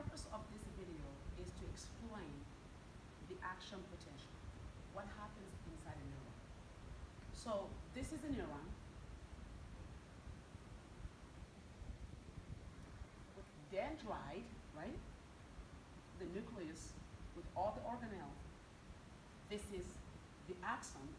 purpose of this video is to explain the action potential. What happens inside a neuron. So this is a neuron with dendrite, right? The nucleus with all the organelles. This is the axon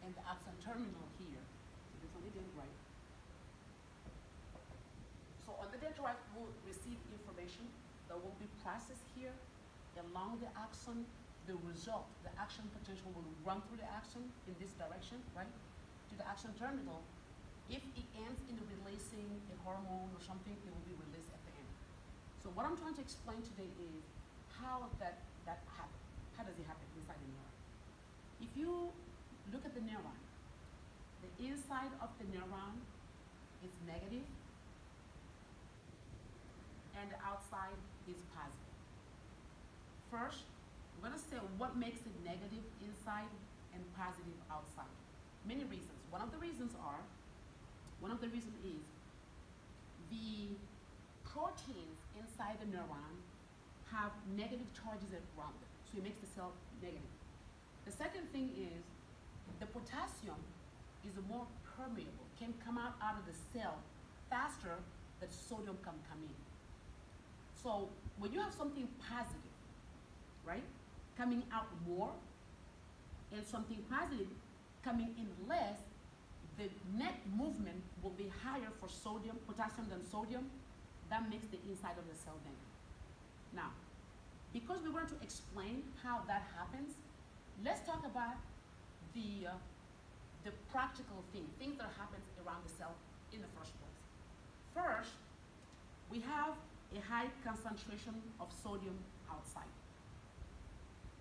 and the axon terminal here. So there's only dendrite. So on the dendrite, will receive information that will be processed here along the axon. The result, the action potential will run through the axon in this direction, right? To the axon terminal. If it ends in releasing a hormone or something, it will be released at the end. So what I'm trying to explain today is how that, that happens. How does it happen inside the neuron? If you look at the neuron, the inside of the neuron is negative and the outside is positive. First, I'm gonna say what makes it negative inside and positive outside. Many reasons. One of the reasons are, one of the reasons is the proteins inside the neuron have negative charges around them, so it makes the cell negative. The second thing is the potassium is more permeable, can come out, out of the cell faster than sodium can come in. So when you have something positive, right, coming out more, and something positive coming in less, the net movement will be higher for sodium, potassium than sodium. That makes the inside of the cell negative. Now, because we want to explain how that happens, let's talk about the, uh, the practical thing, things that happens around the cell in the first place. First, we have a high concentration of sodium outside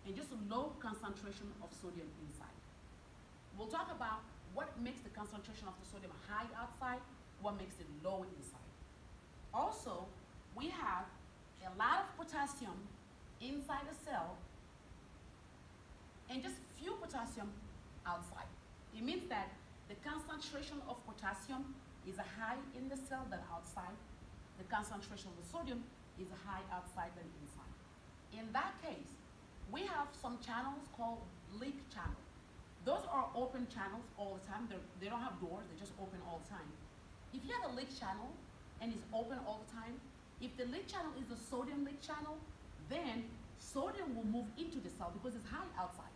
and just a low concentration of sodium inside. We'll talk about what makes the concentration of the sodium high outside, what makes it low inside. Also, we have a lot of potassium inside the cell and just few potassium outside. It means that the concentration of potassium is high in the cell than outside. The concentration of the sodium is high outside than inside. In that case, we have some channels called leak channel. Those are open channels all the time. They're, they do not have doors, they're just open all the time. If you have a leak channel and it's open all the time, if the leak channel is a sodium leak channel, then sodium will move into the cell because it's high outside.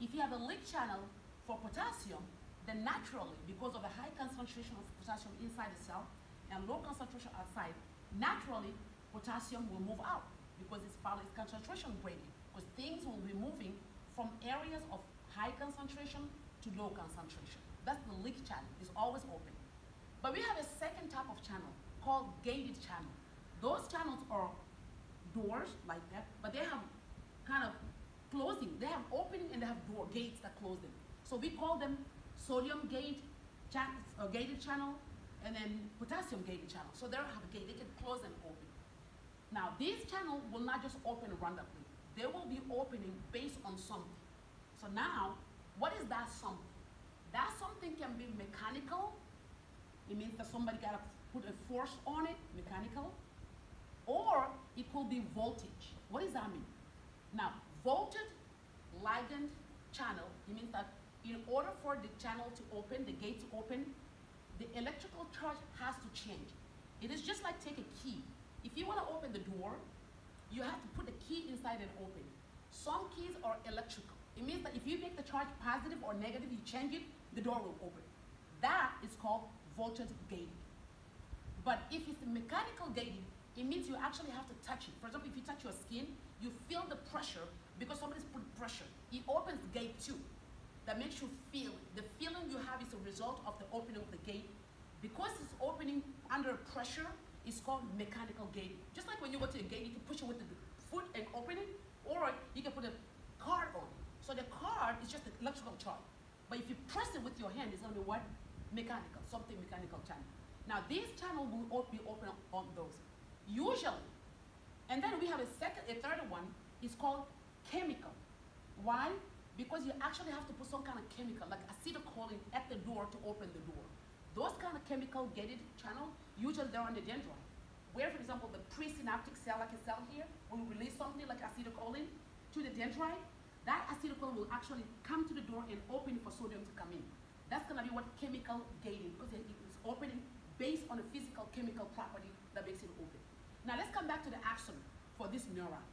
If you have a leak channel for potassium, then naturally, because of the high concentration of potassium inside the cell and low concentration outside, naturally, potassium will move out because it's following its concentration gradient because things will be moving from areas of high concentration to low concentration. That's the leak channel, it's always open. But we have a second type of channel called gated channel. Those channels are doors like that, but they have kind of closing. They have opening and they have door gates that close them. So we call them sodium gate, chan uh, gated channel, and then potassium gated channel. So they don't have a gate, they can close and open. Now, these channels will not just open randomly they will be opening based on something. So now, what is that something? That something can be mechanical. It means that somebody got to put a force on it, mechanical. Or it could be voltage. What does that mean? Now, voltage ligand channel, it means that in order for the channel to open, the gate to open, the electrical charge has to change. It is just like take a key. If you want to open the door, you have to put the key inside and open. Some keys are electrical. It means that if you make the charge positive or negative, you change it, the door will open. That is called voltage gating. But if it's mechanical gating, it means you actually have to touch it. For example, if you touch your skin, you feel the pressure because somebody's put pressure. It opens the gate too. That makes you feel. The feeling you have is a result of the opening of the gate. Because it's opening under pressure, it's called mechanical gate. Just like when you go to a gate, you can push it with the foot and open it, or you can put a card on it. So the card is just an electrical charge. But if you press it with your hand, it's only what? Mechanical, something mechanical channel. Now these channels will be open on those. Usually, and then we have a second, a third one, it's called chemical. Why? Because you actually have to put some kind of chemical, like acetylcholine, at the door to open the door. Those kind of chemical gated channel, usually they're on the dendrite. where, for example, the presynaptic cell, like a cell here, will release something like acetylcholine to the dendrite, that acetylcholine will actually come to the door and open for sodium to come in. That's gonna be what chemical gating, because it is opening based on a physical chemical property that makes it open. Now let's come back to the action for this neuron.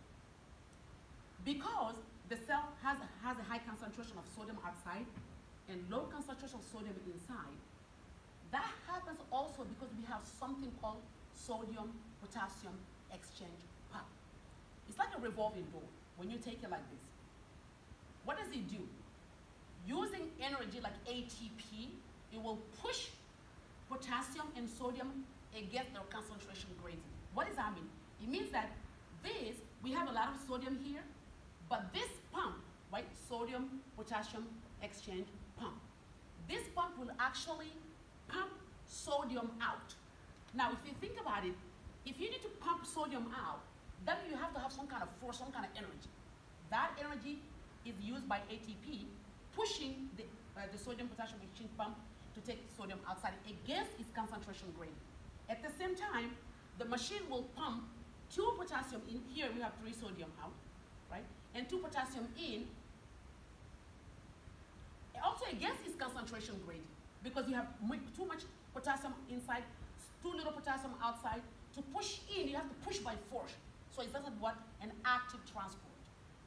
Because the cell has, has a high concentration of sodium outside and low concentration of sodium inside, that happens also because we have something called sodium potassium exchange pump. It's like a revolving door when you take it like this. What does it do? Using energy like ATP, it will push potassium and sodium against their concentration gradient. What does that mean? It means that this, we have a lot of sodium here, but this pump, right, sodium potassium exchange pump, this pump will actually pump sodium out. Now, if you think about it, if you need to pump sodium out, then you have to have some kind of force, some kind of energy. That energy is used by ATP, pushing the, uh, the sodium potassium exchange pump to take sodium outside against its concentration gradient. At the same time, the machine will pump two potassium in. Here we have three sodium out, right? And two potassium in. Also against its concentration gradient because you have too much potassium inside, too little potassium outside. To push in, you have to push by force. So it doesn't what an active transport.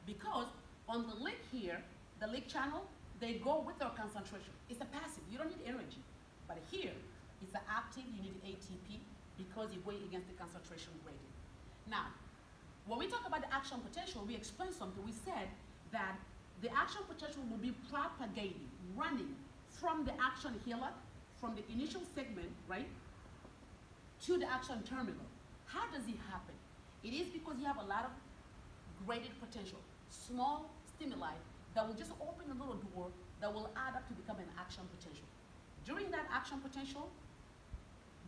Because on the leak here, the leak channel, they go with their concentration. It's a passive, you don't need energy. But here, it's an active, you need ATP because you're going against the concentration gradient. Now, when we talk about the action potential, we explained something. We said that the action potential will be propagating, running from the axon hillock, from the initial segment, right, to the axon terminal. How does it happen? It is because you have a lot of graded potential, small stimuli that will just open a little door that will add up to become an action potential. During that action potential,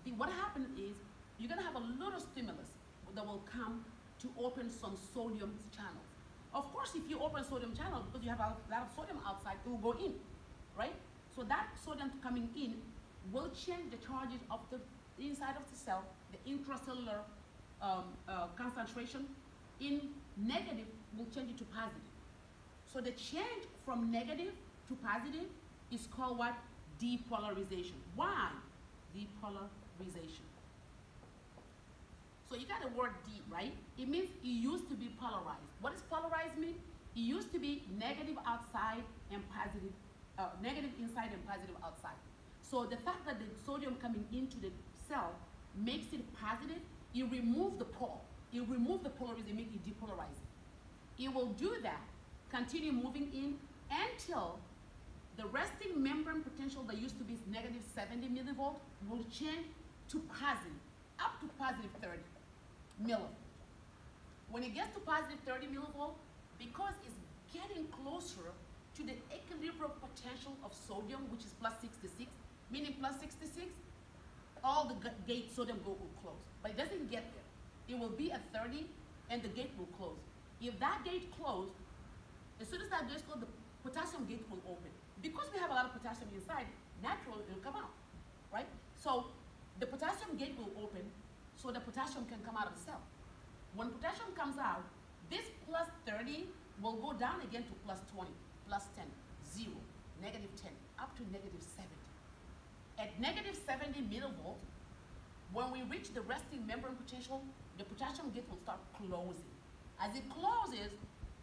the, what happens is you're gonna have a little stimulus that will come to open some sodium channels. Of course, if you open sodium channel, because you have a lot of sodium outside, it will go in, right? So that sodium coming in will change the charges of the inside of the cell, the intracellular um, uh, concentration in negative will change it to positive. So the change from negative to positive is called what? Depolarization. Why? Depolarization. So you got the word deep, right? It means it used to be polarized. What does polarized mean? It used to be negative outside and positive, uh, negative inside and positive outside. So the fact that the sodium coming into the cell makes it positive, it removes the pole. It removes the polarization, make it depolarize it. It will do that, continue moving in until the resting membrane potential that used to be negative 70 millivolt will change to positive, up to positive 30 millivolt. When it gets to positive 30 millivolt, because it's getting closer to the equilibrium potential of sodium, which is plus 66, meaning plus 66, all the gate sodium will close. But it doesn't get there. It will be at 30 and the gate will close. If that gate closed, as soon as that gate closed, the potassium gate will open. Because we have a lot of potassium inside, naturally it will come out, right? So the potassium gate will open so the potassium can come out of the cell. When potassium comes out, this plus 30 will go down again to plus 20, plus 10, 0, negative 10, up to negative 70. At negative 70 millivolt, when we reach the resting membrane potential, the potassium gate will start closing. As it closes,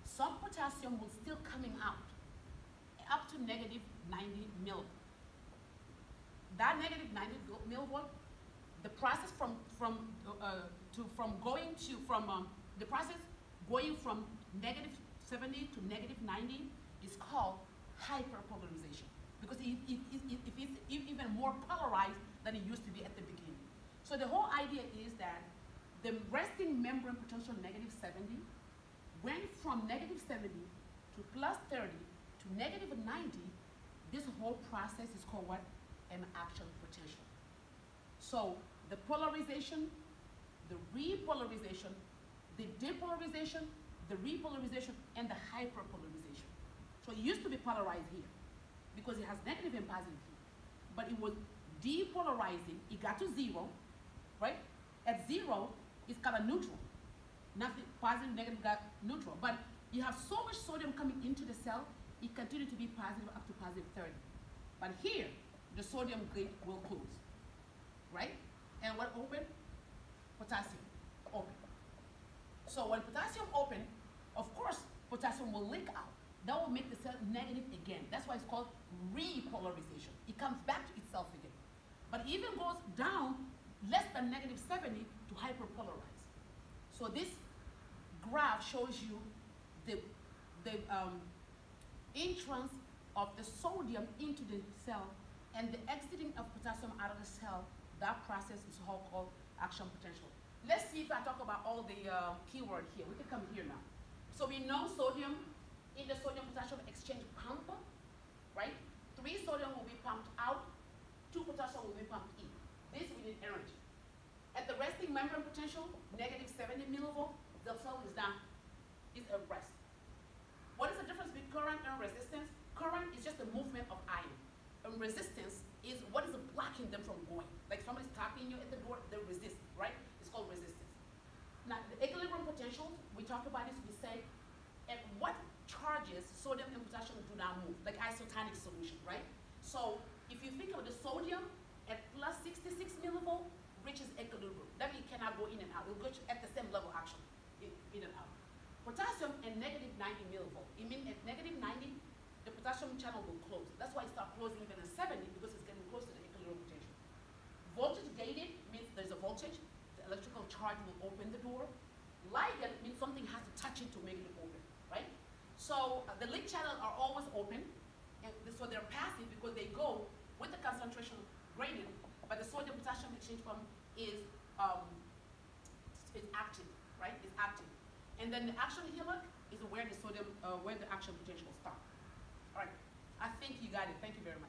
some potassium will still coming out, up to negative 90 millivolt. That negative 90 millivolt the process from from uh, to from going to from um, the process going from negative 70 to negative 90 is called hyperpolarization because it, it, it, it is even more polarized than it used to be at the beginning. So the whole idea is that the resting membrane potential negative 70 went from negative 70 to plus 30 to negative 90. This whole process is called what? An action potential. So the polarization, the repolarization, the depolarization, the repolarization, and the hyperpolarization. So it used to be polarized here because it has negative and positive here. But it was depolarizing, it got to zero, right? At zero, it's kind of neutral. Nothing, positive, negative, got neutral. But you have so much sodium coming into the cell, it continued to be positive up to positive 30. But here, the sodium gate will close, right? And when open? Potassium, open. So when potassium open, of course, potassium will leak out. That will make the cell negative again. That's why it's called repolarization. It comes back to itself again. But even goes down less than negative 70 to hyperpolarize. So this graph shows you the, the um, entrance of the sodium into the cell and the exiting of potassium out of the cell. That process is all called action potential. Let's see if I talk about all the uh, keyword here. We can come here now. So we know sodium in the sodium potassium exchange pump, right? Three sodium will be pumped out, two potassium will be pumped in. This we need energy. At the resting membrane potential, negative 70 millivolt, the cell is down, is at rest. What is the difference between current and resistance? Current is just the movement of ion. And resistance is what is blocking them from going. Like somebody's tapping you at the door, they resist, right? It's called resistance. Now, the equilibrium potential, we talked about this, we said at what charges sodium and potassium do not move, like isotonic solution, right? So if you think of the sodium at plus 66 millivolt, reaches equilibrium. That means it cannot go in and out. It will go at the same level actually, in, in and out. Potassium at negative 90 millivolt. It means at negative 90, the potassium channel will close. That's why it starts closing even at 70 because it's getting close to the equilibrium potential. Voltage gated means there's a voltage. The electrical charge will open the door. Ligand means something has to touch it to make it open, right? So uh, the leak channels are always open, and so they're passive because they go with the concentration gradient, but the sodium potassium exchange pump is um, is active, right? Is active, and then the axon hillock is where the sodium, uh, where the action potential starts. All right, I think you got it. Thank you very much.